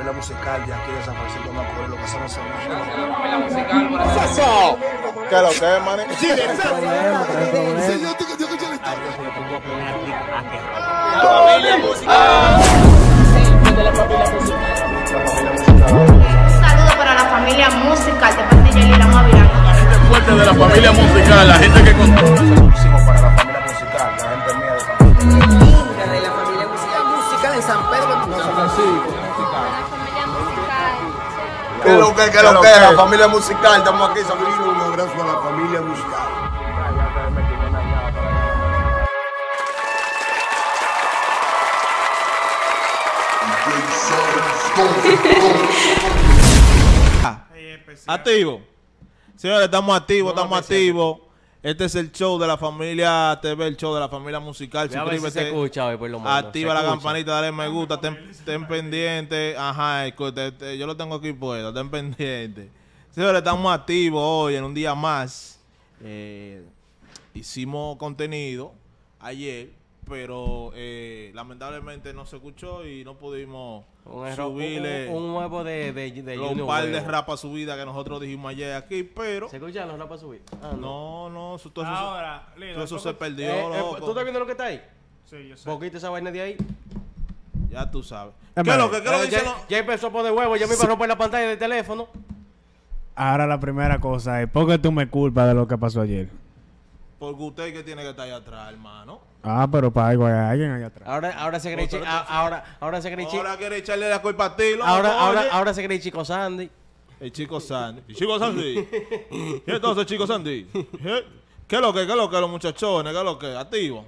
familia musical de aquí de San Francisco de Macorís, lo que hacemos La musical, por eso. ¿Qué es lo que es, maní? La familia musical. Un saludo para la familia musical de parte de Yelira Mavirano. La gente fuerte de la familia musical, la gente que controla. ¿Qué lo que, qué lo que es? La familia musical, estamos aquí, Sabrina, un abrazo a la familia musical. Activo. Señores, estamos activos, estamos activos. Este es el show de la familia TV, el show de la familia musical. Ver si se Suscríbete. escucha hoy, por lo menos. Activa la escucha. campanita, dale me gusta, ten, ten pendiente. Ajá, escu- te- te- yo lo tengo aquí puesto, ten pendiente. Señores, estamos activos hoy en un día más. Eh, hicimos contenido ayer, pero eh, lamentablemente no se escuchó y no pudimos Un, error, subirle un, un huevo de, de, de un Junior par de Huevo. rapas subidas que nosotros dijimos ayer aquí, pero ¿Se escuchan los rapas subir? Ah, no, no, eso, todo eso, Ahora, todo eso ¿tú- se perdió, Eh, eh. ¿Tú estás viendo lo que está ahí? Sí, yo sé. Poquito esa vaina de ahí. Ya tú sabes. ¿Qué es lo que, qué lo que ya, los- ya empezó a poner huevo, ya me iba a romper la pantalla del teléfono. Ahora la primera cosa es, ¿por qué tú me culpas de lo que pasó ayer? Porque usted que tiene que estar ahí atrás, hermano. Ah, pero para algo hay alguien allá atrás. Ahora, ahora se cree ahora, ahora se cree Ahora quiere echarle la culpa a ti, loco, ahora, ahora, oye. ahora se cree chico Sandy. El chico Sandy. ¿Y chico Sandy? ¿Y entonces, chico Sandy? ¿Qué es lo que, qué es lo que los muchachones? ¿Qué es lo que? ¿Activo?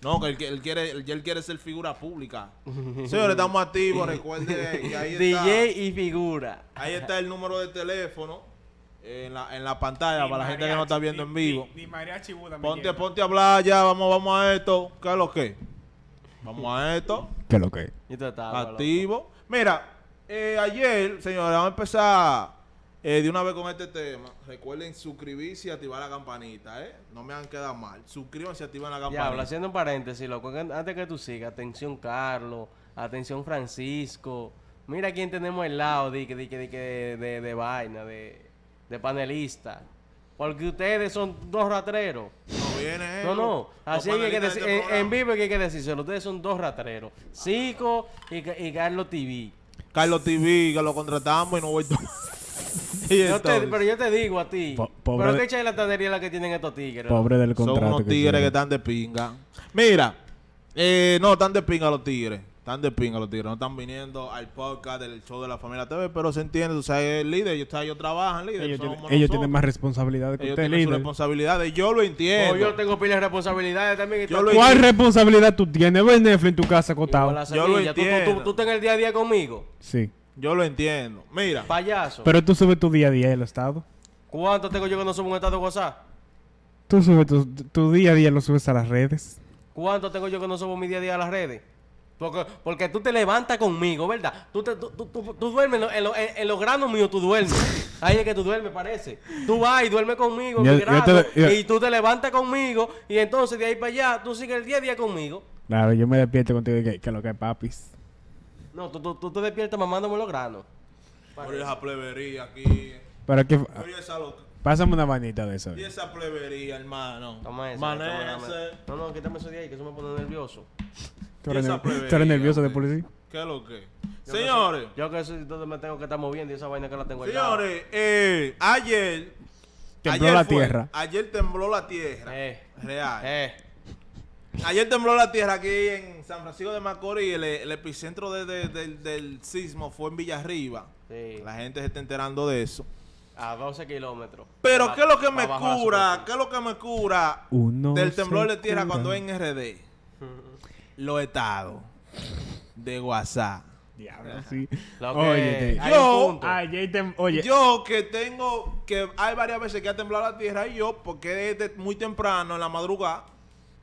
No, que él, quiere, él, él quiere ser figura pública. Señores, estamos activos. Recuerde que ahí está, DJ y figura. ahí está el número de teléfono en la, en la pantalla Ni para la gente que no está viendo ni- en vivo. Ni, mariachi Buda Ponte, lleva. ponte a hablar ya, vamos, vamos a esto. ¿Qué es lo que? Vamos a esto. ¿Qué es lo que Activo. Mira, eh, ayer, señores, vamos a empezar eh, de una vez con este tema. Recuerden suscribirse y activar la campanita, ¿eh? No me han quedado mal. Suscríbanse y activen la Diablo, campanita. haciendo un paréntesis, loco, que antes que tú sigas, atención Carlos, atención Francisco, mira quién tenemos al lado de, de, de, de, de, de vaina, de, de panelista. Porque ustedes son dos ratreros. No viene, No, no. Así que hay que en, vivo hay que decírselo. Ustedes son dos ratreros. Cico y, Ca- y Carlos TV. Carlos TV, que lo contratamos y no voy Y Yo te- pero yo te digo a ti. Po- pobre pero qué charlatanería la que tienen estos tigres. Pobre del son contrato. unos que tigres que tiene. están de pinga. Mira, eh, no, están de pinga los tigres. Están de pinga los tigres. No están viniendo al podcast del show de la familia TV, pero se entiende. O sea, el líder, ellos, ellos trabajan, líder. Ellos, tienen, ellos nosotros. tienen más responsabilidad que Ellos usted, tienen sus líder. responsabilidades. Yo lo Oh, entiendo. yo tengo pilas de responsabilidades también. y Yo tú lo aquí- ¿Cuál responsabilidad tú tienes? Netflix en tu casa acotado. Yo lo semilla. ¿Tú, tú, entiendo. tú, tú estás en el día a día conmigo. Sí. Yo lo entiendo. Mira, Payaso. Pero tú subes tu día a día el estado. ¿Cuánto tengo yo que no subo un estado de WhatsApp? Tú subes tu, tu día a día, lo subes a las redes. ¿Cuánto tengo yo que no subo mi día a día a las redes? Porque, porque tú te levantas conmigo, ¿verdad? Tú, te- tú, tú, tú- tú duermes en, lo- en, lo- en- en los granos míos, tú duermes. Ahí es que tú duermes, parece. Tú vas y duermes conmigo en Yo- mi yo grano, te- yo- y tú te levantas conmigo y entonces de ahí para allá tú sigues el día a día conmigo. Claro, yo me despierto contigo y que, que lo que es papis. No, tú, tú, tú te despiertas mamándome los granos. por esa plebería aquí. Pero que... Oye, esa loca. Pásame una vainita de eso. Y esa plebería, hermano. Toma eso. Manéjese. toma. No, no, quítame eso de ahí, que eso me pone nervioso. ¿Tú eres, tú nervioso de policía? ¿Qué es lo que? Yo Señores, que soy- Yo que soy, entonces me tengo que estar moviendo y esa vaina que la tengo señores, eh, ayer. Tembló ayer la fue- tierra. Ayer tembló la tierra. Eh, Real. eh. Ayer tembló la tierra aquí en San Francisco de Macorís. El, el epicentro de- de- del, del sismo fue en Villarriba. Sí. La gente se está enterando de eso. A 12 kilómetros. Pero ¿qué es lo que me cura? ¿Qué es lo que me cura Uno del temblor de tierra cura. cuando es en RD? Los estados de WhatsApp. Diablo, sí. Lo que Oye, yo-. Ayer te... Oye, Yo que tengo, que hay varias veces que ha temblado la tierra y yo, porque es de- muy temprano en la madrugada,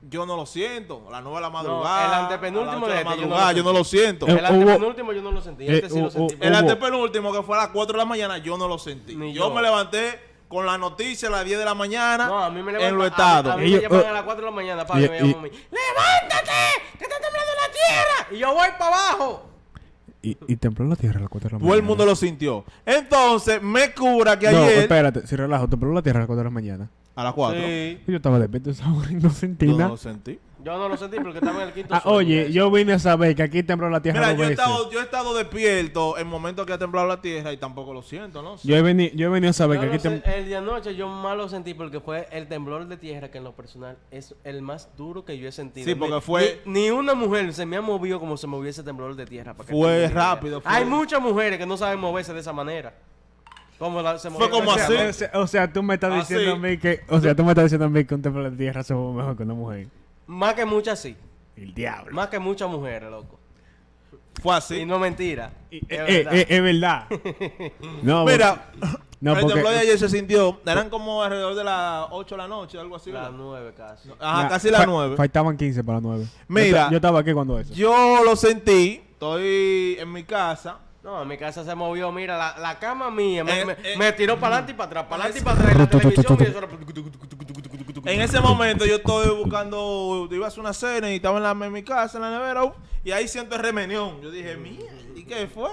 yo no lo siento. A las 9 de la madrugada. el antepenúltimo de la este, yo no madrugada, lo yo no lo siento. Eh, El hubo- antepenúltimo yo no lo sentí. eh, Este sí lo hu- sentí. El antepenúltimo, que fue a las 4 de la mañana, yo no lo sentí. Ni yo. yo. me levanté con la noticia a las 10 de la mañana No, a mí me en los a- estados. A, mí Ellos- me llaman eh, a las 4 de la mañana, papi, y- me y- llaman a mí. ¡Levántate! ¡Que está temblando la tierra! Y yo voy para abajo. Y, y tembló la tierra a las 4 de la mañana. Todo el mundo lo sintió. Entonces, me cura que No, ayer. espérate, si relajo, tembló la tierra a las 4 de la mañana. A las 4. Sí. Yo estaba despierto esa hora y no sentí no nada. lo sentí. Yo no lo sentí porque estaba en el quinto Ah, sueño. oye, yo vine a saber que aquí tembló la tierra Mira, dos yo he, veces. estado, yo he estado despierto en momentos que ha temblado la tierra y tampoco lo siento, ¿no? Yo he venido, yo he venido a saber Yo que no aquí sé, tem- el de anoche yo más lo sentí porque fue el temblor de tierra que en lo personal es el más duro que yo he sentido. Sí, porque Ni- fue- Ni, ni una mujer se me ha movido como se movió ese temblor de tierra. para que Fue rápido, fue- Hay muchas mujeres que no saben moverse de esa manera. Como la, se Fue como de esa así. O sea, o sea, tú me estás diciendo a mí que... O sea, tú me estás diciendo a mí que un temblor de tierra se mueve mejor que una mujer. Más que muchas sí. El diablo. Más que muchas mujeres, loco. Fue Y así. no mentira. Eh, Es eh, verdad. eh, es verdad. no, Mira, No, el temblor de ayer se sintió. Eran como alrededor de las 8 de la noche, algo así. Las ¿verdad? nueve casi. Ajá, Nah, casi las fa- 9. Faltaban 15 para las 9. Mira. Yo, yo estaba aquí cuando eso. Yo lo sentí. Estoy en mi casa. No, en mi casa se movió, mira, la, la cama mía me, Eh, me- eh. me tiró para adelante y para atrás, para adelante y para atrás, En ese momento yo estoy buscando, iba a hacer una cena y estaba en, la, en mi casa, en la nevera, uh, y ahí siento el remenión. Yo dije, mía, ¿y qué fue?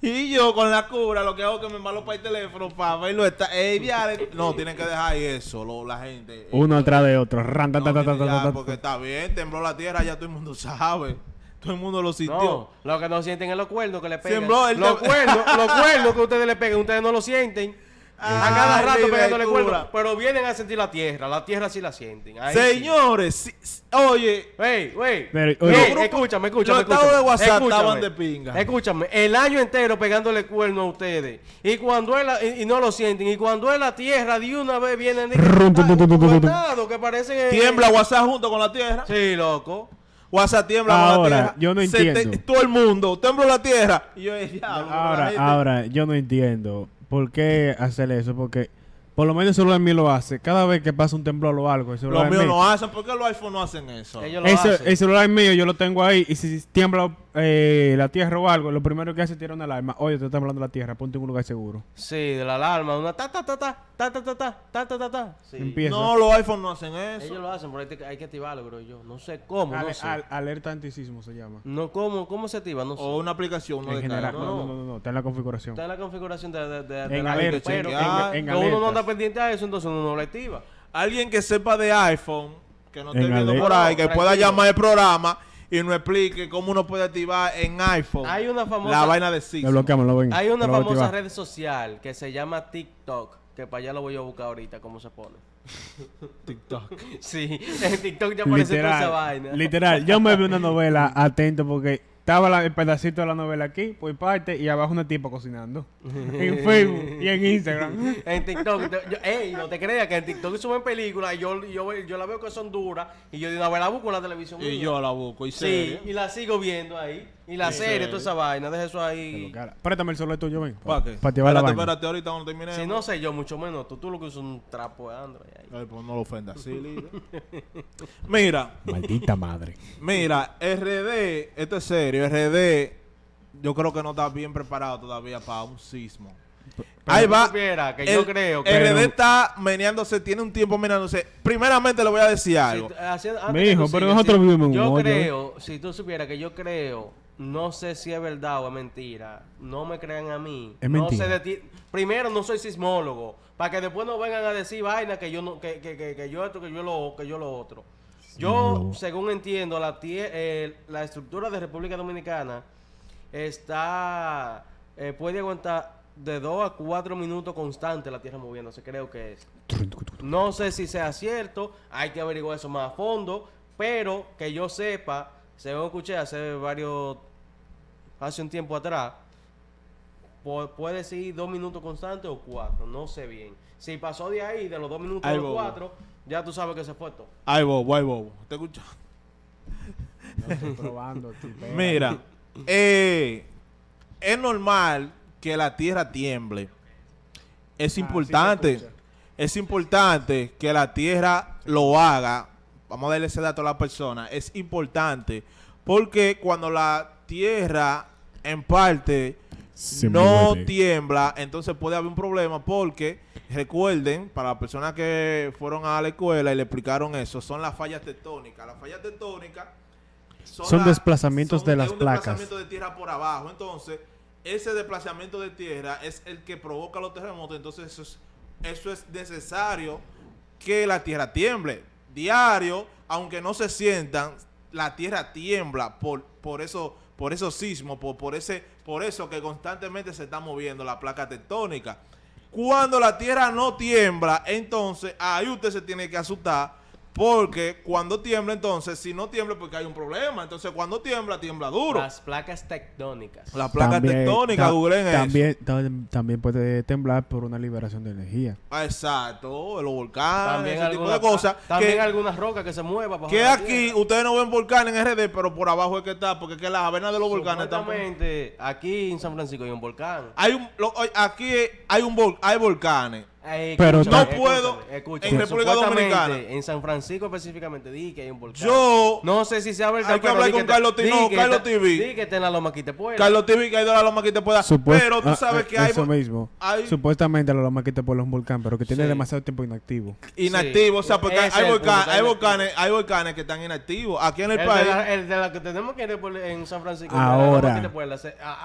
Y yo con la cura lo que hago es que me malo para el teléfono para verlo. Está, ey, viale. No, tienen que dejar ahí eso, lo- la gente. Uno atrás de otro. Ran, ta, No, ta, ta, ya, ta, porque está bien, tembló la tierra, ya todo el mundo sabe. Todo el mundo lo sintió. No, lo que no sienten es los cuernos que le pegan. Sembró el los cuernos, los cuernos que ustedes le pegan, ustedes no lo sienten. A cada rato pegándole cuernos, pero vienen a sentir la tierra, la tierra sí la sienten. Ahí. Señores, sí, sí, oye, Wey, wey. Pero, oye- escúchame, escúchame. Los estados escúchame. de WhatsApp Escúchame. estaban de pinga. Escúchame, el año entero pegándole cuerno a ustedes. Y cuando es la- y, y no lo sienten. Y cuando es la tierra, de una vez vienen. Ah, que parecen. eh, tiembla WhatsApp junto con la tierra. Sí, loco. WhatsApp tiembla con la Ahora, tierra. yo no Se te- entiendo. todo el mundo, tembló la tierra. Y yo, Ahora, ahora, yo no entiendo por qué hacer eso. Porque por lo menos el celular mío lo hace. Cada vez que pasa un temblor o algo, el celular Los míos mío- no hacen. ¿Por qué los iPhones no hacen eso? Ellos lo Ese- hacen. el celular mío yo lo tengo ahí y si tiembla eh, la tierra o algo, lo primero que hace es tirar una alarma. Oye, te está temblando la tierra, ponte en un lugar seguro. Sí, de la alarma, una ta ta ta ta ta ta ta ta ta ta ta ta. Sí. Empieza. No, los iPhones no hacen eso. Ellos lo hacen, pero hay que, hay que activarlo, creo yo. No sé cómo, no Ale- sé. al- alerta antisismo se llama. No, ¿cómo, ¿cómo se activa? No sé. O una aplicación, no en de general. No, no. no, no, no, está en la configuración. Está en la configuración de, de, de, de En la alerta, pero en- en que uno no alertas. anda pendiente a eso, entonces uno no lo activa. Alguien que sepa de iPhone, que no esté En viendo por ahí, que pueda llamar el programa y nos explique cómo uno puede activar en iPhone Hay una famosa- la vaina de Lo Six. bloqueamos, lo ven. Hay una Lo famosa red social que se llama TikTok, que para allá lo voy a buscar ahorita, cómo se pone. TikTok. Sí, en TikTok ya aparece toda esa vaina. Literal, literal. Yo me vi una novela atento porque estaba la- el pedacito de la novela aquí, por parte, y abajo una tipa cocinando. en Facebook y en Instagram. En TikTok, yo- ey, no te creas que en TikTok suben películas y yo, yo, yo la veo que son duras y yo de una vez la busco en la televisión. Y mía. yo la busco y Sí, y la sigo viendo ahí. Y la Sí. serie, toda esa vaina, deja eso ahí. Préstame el celular tuyo, ven. ¿Para qué? Para activar la espérate, vaina. espérate, ahorita cuando. Si no sé yo, mucho menos tú, tú lo que usas un trapo de Android ahí. Ay, pues no lo ofendas así, líder. Mira, Maldita madre. mira, RD, esto es serio, RD, yo creo que no está bien preparado todavía para un sismo. Ahí tú va. supieras que yo creo que- RD Pero- está meneándose, tiene un tiempo meneándose. Primeramente le voy a decir algo. Si tú- haciendo- antes que tú pero sigas, nosotros vivimos en un Yo hoyo, creo, si tú supieras que yo creo, no sé si es verdad o es mentira, no me crean a mí. Es no mentira. sé de ti. Primero, no soy sismólogo, para que después no vengan a decir vaina que yo no, que, que, que, que yo esto, que yo lo, que yo lo otro. Yo, según entiendo, la, eh, la estructura de República Dominicana está eh, puede aguantar de 2 a 4 minutos constante la Tierra moviéndose, creo que es. No sé si sea cierto, hay que averiguar eso más a fondo, pero que yo sepa, según escuché hace varios, hace un tiempo atrás, pu- puede ser dos minutos constantes o cuatro, no sé bien. Si pasó de ahí, de los dos minutos a los cuatro, ya tú sabes que se fue todo. Ay, bobo, ay, bobo. ¿Te escuchas? No estoy probando. Mira, eh, es normal que la tierra tiemble. Es importante, escucha. es importante que la tierra lo haga. Vamos a darle ese dato a la persona. Es importante porque cuando la tierra en parte Se no tiembla, entonces puede haber un problema porque recuerden, para las personas que fueron a la escuela y le explicaron eso, son las fallas tectónicas. Las fallas tectónicas Son la- desplazamientos de las un placas. desplazamiento de tierra por abajo. Entonces, ese desplazamiento de tierra es el que provoca los terremotos. Entonces, eso es, eso es necesario que la tierra tiemble. Diario, aunque no se sientan, la tierra tiembla por, por eso por esos sismos, por, ese, por eso que constantemente se está moviendo la placa tectónica. Cuando la tierra no tiembla, entonces ahí usted se tiene que asustar porque cuando tiembla, entonces, si no tiembla, porque hay un problema. Entonces, cuando tiembla, tiembla duro. Las placas tectónicas. La placa También- tectónica, ta- googleen eso. también, tam- también puede temblar por una liberación de energía. Ah, Exacto, los volcanes, También, ese tipo de cosas. también que, algunas rocas que se muevan. que aquí tierra. ustedes no ven volcanes en RD, pero por abajo es que está, porque es que las avenas de los volcanes están... Aquí en San Francisco hay un volcán. Hay un, lo- aquí hay un vol- hay volcanes. Eh, Pero no puedo escúchame, escúchame. en República Dominicana. En San Francisco específicamente, di que hay un volcán. Yo, No sé si sea verdad. Hay que hablar con Carlos T- di no, Carlos TV. Di que está en la loma Quitepuela. Carlos TV, que ha ido a la loma que te pueda. Supuest- pero tú ah, sabes eh, que hay eso mismo. hay- Supuestamente la Loma Quitepuela es un volcán, pero que tiene Sí. demasiado tiempo inactivo. inactivos, o sea, porque hay, volcanes, hay inactivo. volcanes, hay volcanes que están inactivos. Aquí en el, El país, de, la, el de la que tenemos que ir en San Francisco. Ahora.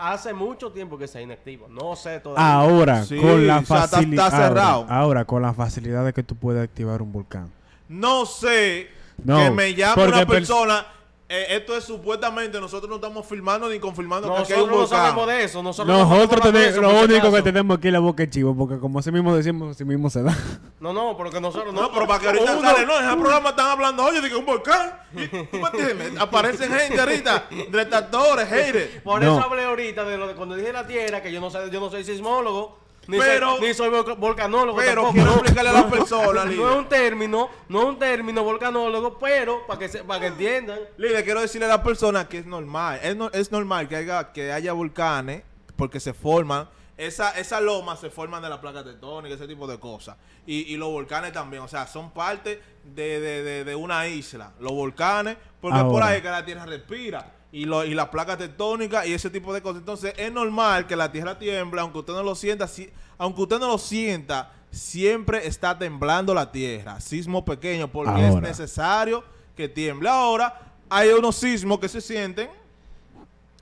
hace mucho tiempo que está inactivo. No sé todavía. Ahora, con la facilidad. está cerrado. Ahora, ahora, con la facilidad de que tú puedes activar un volcán. no sé No, que me llame porque una pers- persona. eh, esto es supuestamente, nosotros no estamos filmando ni confirmando que aquí hay un Nosotros no volcán. sabemos de eso. Nosotros, no Nosotros tenemos, eso, lo único que tenemos aquí es la boca de chivo, porque como así mismo decimos, así mismo se da. No, no, porque nosotros No, pero para que ahorita uno- sale, no, en el programa están hablando, oye, de que un volcán. Y, ¿Tú me entiendes? Aparecen gente ahorita, detractores, haters. Por No. eso hablé ahorita de lo de cuando dije la tierra, que yo no sé, yo no soy sismólogo, ni Pero- soy, ni soy volca- volcanólogo Pero tampoco. quiero no. explicarle a la No, persona, No es un término, no es un término volcanólogo, pero para que se, para que entiendan. Líder, quiero decirle a la persona que es normal. Es, no- es normal que haya, que haya volcanes porque se forman. Esa, esa loma se forman de la placa tectónica, ese tipo de cosas. Y, y los volcanes también. O sea, son parte de, de- de- de una isla. Los volcanes, porque por ahí que la tierra respira. Y, lo, y la placa tectónica y ese tipo de cosas. Entonces, es normal que la tierra tiemble, aunque usted no lo sienta. si- aunque usted no lo sienta, siempre está temblando la tierra. Sismo pequeño, porque es necesario que tiemble. Ahora, hay unos sismos que se sienten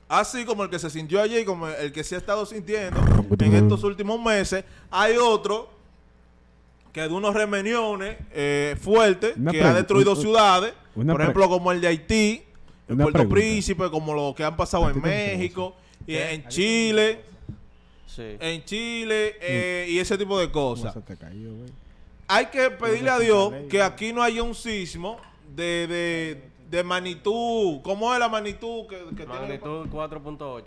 así como el que se sintió ayer, como el que se ha estado sintiendo en estos últimos meses. Hay otro que de unos remeniones eh, fuertes Una que ha destruido ciudades, por ejemplo, como el de Haití, en Una Puerto pregunta. Príncipe, como lo que han pasado ¿A en México, y en Chile, Sí. en Chile eh, y ese tipo de cosas. Hay que pedirle a Dios que aquí no haya un sismo de, de, de magnitud. ¿Cómo es la magnitud que, que? Magnitud 4.8.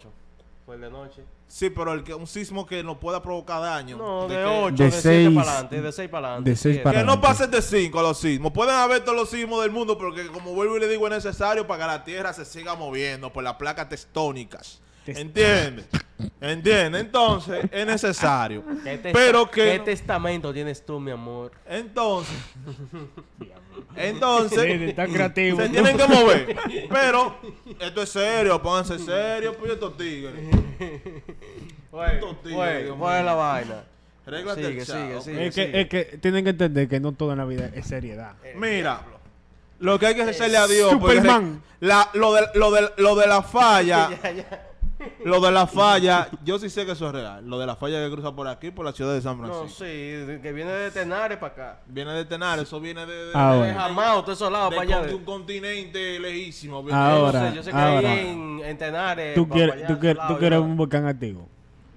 Fue el de noche. Sí, pero el que, un sismo que nos pueda provocar daño. No, De de que- 8, De de 7 seis- para adelante, de 6 para adelante. de seis siete. para Que no pasen de 5 a los sismos. Pueden haber todos los sismos del mundo, porque como vuelvo y le digo, es necesario para que la Tierra se siga moviendo por las placas tectónicas. ¿Entiendes? ¿Entiendes? Entonces, es necesario. ¿Qué, testa- Pero que... ¿Qué testamento tienes tú, mi amor? Entonces... Entonces... Sí, está creativo. Se tienen que mover. Pero esto es serio, pónganse serios, pues estos tigres. Estos tigres, güey, Dios ¿cuál es mío. la vaina? Réglate Sigue, el sigue, chavo. sigue. Es que, es que tienen que entender que no toda en la vida es seriedad. Mira, lo que hay que hacerle a Dios. porque Superman. La, lo, de, lo, de, lo de la falla, Ya, ya. Lo de la falla, yo sí sé que eso es real. Lo de la falla que cruza por aquí, por la ciudad de San No, Francisco. sí, de- que viene de Tenares para acá. Viene de Tenar, eso viene de, de, Ah, de-. Jamao, todos esos lados de para allá. de- un continente lejísimo. viene. Ahora, yo sé, yo sé que ahora. ahí en, en Tenares. Tú quieres, tú quieres, tú quieres un volcán activo.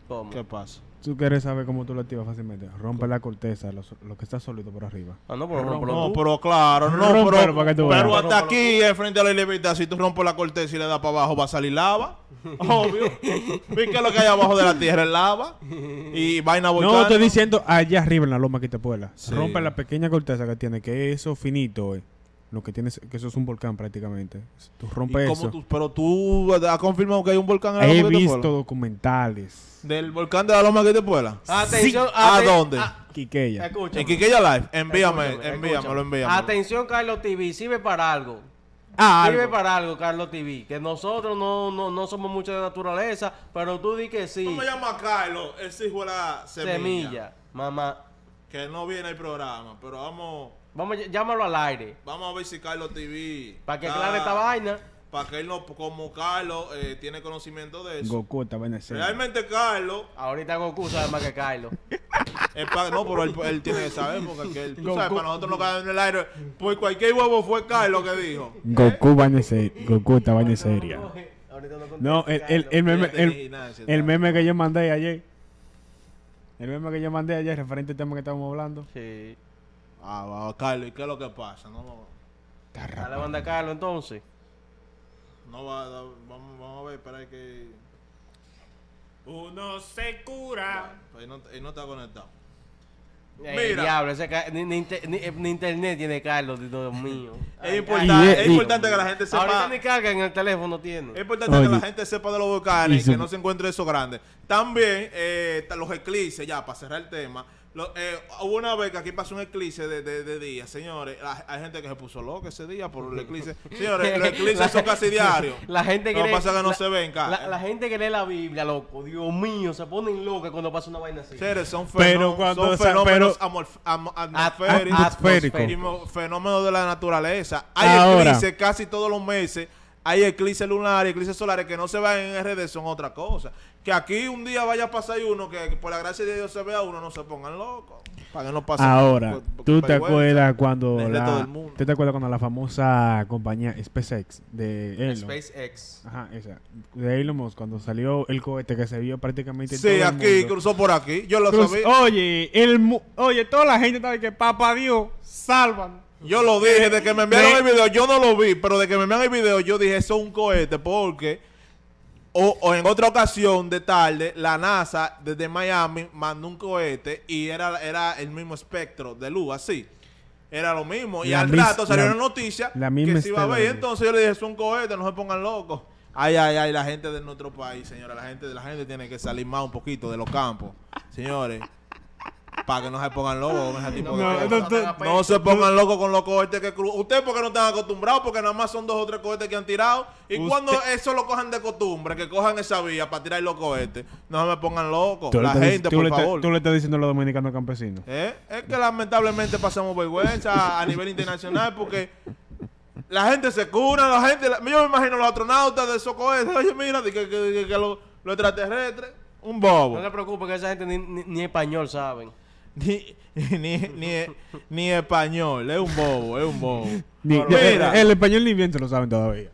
¿Cómo? ¿Qué pasa? Tú quieres saber cómo tú lo activas fácilmente. Rompe la corteza, lo, lo que está sólido por arriba. Ah, no, pero No, tú. pero claro, no, pero, para que tú pero veas. hasta aquí, eh, frente a la libertad, si tú rompes la corteza y le das para abajo, va a salir lava. Obvio. ¿Ves que lo que hay abajo de la tierra es lava? Y vaina volcánica. No, estoy diciendo allá arriba en la loma que te puela. Sí. Rompe la pequeña corteza que tiene, que eso finito, eh. Lo que tienes, que eso es un volcán prácticamente. Tú ¿Y rompes cómo eso. tú- pero tú has confirmado que hay un volcán en la He Loma que te visto documentales. ¿Del volcán de la Loma que te puela? Atención, ¿A aten- dónde? ah, Quiqueya. escúchame. En Quiqueya Live. Envíame, Escúchame, envíamelo, escúchame. envíamelo. Atención, Carlos TV, sirve para algo. Ah, sirve algo. para algo, Carlos TV. Que nosotros no, no, no somos mucho de naturaleza, pero tú di que sí. ¿Cómo me llama Carlos? Ese hijo de la semilla. Semilla, mamá. Que no viene el programa, pero vamos... Vamos, ll- llámalo al aire. Vamos a ver si Carlos TV. Para que está- aclare esta vaina. para que él no, como Carlos eh, tiene conocimiento de eso. Goku en ese. Realmente Carlos Ahorita Goku sabe más que Carlos. pa- no, pero él, él tiene que saber porque que él, tú Goku. sabes, para nosotros no cae en el aire. Pues cualquier huevo fue Carlos que dijo. Goku va ese. Goku estaba en seria. Ahorita no No, el, el, el meme, el, el meme que yo mandé ayer. El meme que yo mandé ayer referente al tema que estábamos hablando. Sí. Ah, va, Carlos, ¿y qué es lo que pasa? No, Dale banda a Carlos entonces. no va, vamos, vamos a ver, espera que... Uno se cura. Él no, él no está conectado. Eh, Mira. diablo, ese ni, ni inter- ni- eh, ni internet tiene Carlos, Dios mío. Es Ay, importante, y- es y- importante que la gente ay, Ahorita sepa... ni carga en el teléfono tiene. Es importante que la gente sepa de los volcanes Y y que no se encuentre eso grande. También, eh, los eclipses, ya, para cerrar el tema. Lo- eh, hubo una vez que aquí pasó un eclipse de, de, de día, señores. la- hay gente que se puso loca ese día por el eclipse. Señores, los eclipses son casi diarios. La gente que Lo que lee- pasa es que no la- se ven. La, la gente que lee la Biblia, loco, Dios mío, se ponen locas cuando pasa una vaina así. Señores, son, Pero fenó- cuando son fenómenos atmosféricos. Fenómenos de la naturaleza. Hay Ahora. eclipses casi todos los meses. Hay eclipses lunares, eclipses solares que no se ven en RD, son otra cosa. Que aquí un día vaya a pasar uno que por la gracia de Dios se vea, uno no se pongan locos. Para que no pase. Ahora, por- por- ¿tú te acuerdas cuando la, del mundo. ¿tú te acuerdas cuando la famosa compañía SpaceX de Elon, SpaceX. ajá, esa, de Elon Musk, cuando salió el cohete que se vio prácticamente en Sí, todo el aquí, mundo? cruzó por aquí. Yo lo Cruz- sabía. oye, el oye, toda la gente estaba que papá Dios, salvan. Yo lo dije, de que me enviaron el video, yo no lo vi, pero de que me enviaron el video, yo dije, eso es un cohete, porque, o, o en otra ocasión de tarde, la NASA desde Miami mandó un cohete y era, era el mismo espectro de luz, así. Era lo mismo. Y al rato salió la- una noticia la misma que se iba a ver. Y entonces yo le dije, es un cohete, no se pongan locos. Ay, ay, ay, la gente de nuestro país, señora, la gente, la gente tiene que salir más un poquito de los campos, señores, para que no se pongan locos con ese tipo de No, cosas. no, tú- No se pongan locos con los cohetes que cruzan. Ustedes porque no están acostumbrados, porque nada más son dos o tres cohetes que han tirado. Y Usted- cuando eso lo cojan de costumbre, que cojan esa vía para tirar los cohetes, no se me pongan locos. La estás gente, por le favor. tú le estás diciendo a los dominicanos campesinos. ¿Eh? Es que lamentablemente pasamos vergüenza a nivel internacional porque la gente se cura, la gente... la- yo me imagino los astronautas de esos cohetes. Oye, mira, que, que- que- que los los extraterrestres, un bobo. No se preocupe que esa gente ni, ni, ni español saben. Ni, ni, ni, ni español, es un bobo, es un bobo. Ni- Mira. el, el español ni bien se lo saben todavía.